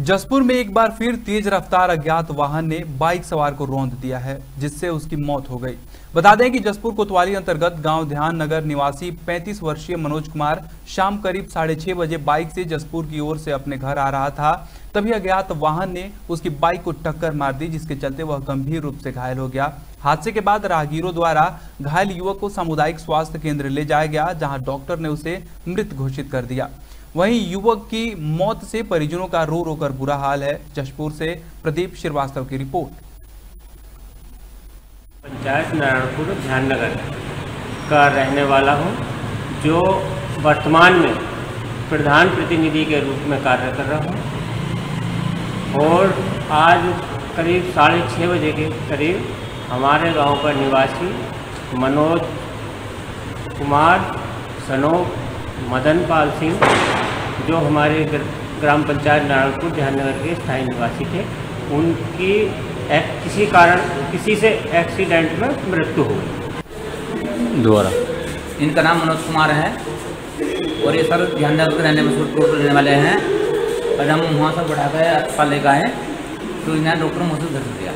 जसपुर में एक बार फिर तेज रफ्तार अज्ञात वाहन ने बाइक सवार को रौंद दिया है, जिससे उसकी मौत हो गई। बता दें कि जसपुर कोतवाली अंतर्गत गाँव ध्यान नगर निवासी 35 वर्षीय मनोज कुमार शाम करीब साढ़े छह बजे बाइक से जसपुर की ओर से अपने घर आ रहा था। तभी अज्ञात वाहन ने उसकी बाइक को टक्कर मार दी, जिसके चलते वह गंभीर रूप से घायल हो गया। हादसे के बाद राहगीरों द्वारा घायल युवक को सामुदायिक स्वास्थ्य केंद्र ले जाया गया, जहाँ डॉक्टर ने उसे मृत घोषित कर दिया। वहीं युवक की मौत से परिजनों का रो रो कर बुरा हाल है, जशपुर से प्रदीप श्रीवास्तव की रिपोर्ट। पंचायत नारायणपुर ध्याननगर का रहने वाला हूँ, जो वर्तमान में प्रधान प्रतिनिधि के रूप में कार्य कर रहा हूँ और आज करीब साढ़े छः बजे के करीब हमारे गाँव का निवासी मनोज कुमार सनो मदन पाल सिंह जो हमारे ग्राम पंचायत नारायणपुर ध्याननगर के स्थायी निवासी थे उनकी एक, किसी कारण किसी से एक्सीडेंट में मृत्यु हो गई। दोबारा। इनका नाम मनोज कुमार है और ये सर ध्याननगर के रहने में रहने वाले हैं। और हम वहाँ से बढ़ा कर अस्पताल लेकर आए तो इन्हें डॉक्टर मुझसे धर दिया